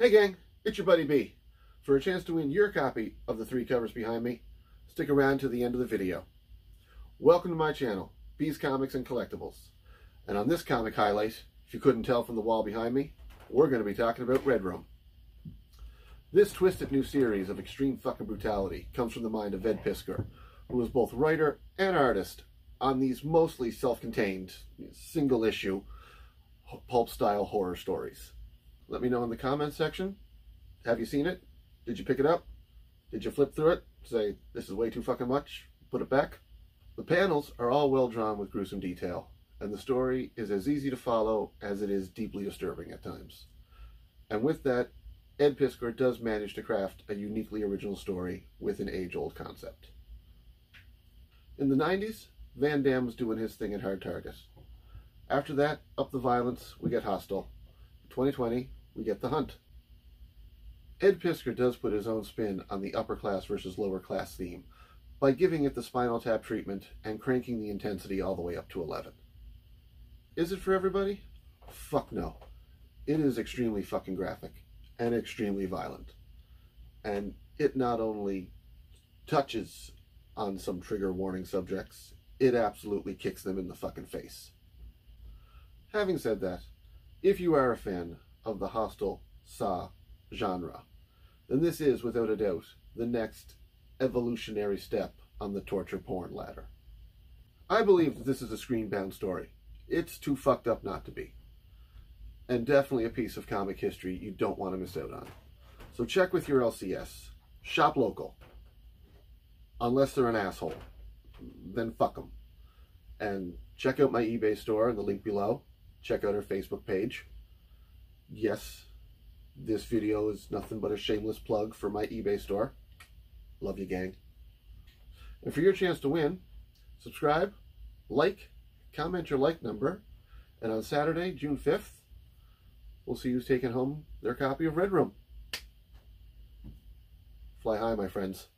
Hey gang, it's your buddy B. For a chance to win your copy of the three covers behind me, stick around to the end of the video. Welcome to my channel, B's Comics and Collectables. And on this comic highlight, if you couldn't tell from the wall behind me, we're going to be talking about Red Room. This twisted new series of extreme fucking brutality comes from the mind of Ed Piskor, who is both writer and artist on these mostly self-contained, single issue, pulp style horror stories. Let me know in the comments section. Have you seen it? Did you pick it up? Did you flip through it? Say, this is way too fucking much? Put it back? The panels are all well drawn with gruesome detail, and the story is as easy to follow as it is deeply disturbing at times. And with that, Ed Piskor does manage to craft a uniquely original story with an age-old concept. In the 90s, Van Damme was doing his thing at Hard Target. After that, up the violence, we get Hostel. 2020, we get The Hunt. Ed Piskor does put his own spin on the upper class versus lower class theme by giving it the spinal tap treatment and cranking the intensity all the way up to 11. Is it for everybody? Fuck no. It is extremely fucking graphic and extremely violent. And it not only touches on some trigger warning subjects, it absolutely kicks them in the fucking face. Having said that, if you are a fan of the Hostel Saw genre, then this is, without a doubt, the next evolutionary step on the torture porn ladder. I believe that this is a screen-bound story. It's too fucked up not to be. And definitely a piece of comic history you don't want to miss out on. So check with your LCS. Shop local. Unless they're an asshole. Then fuck them. And check out my eBay store in the link below. Check out our Facebook page yes, this video is nothing but a shameless plug for my eBay store. Love you, gang. And for your chance to win, subscribe, like, comment your like number, and on Saturday, June 5th, we'll see who's taking home their copy of Red Room. Fly high, my friends.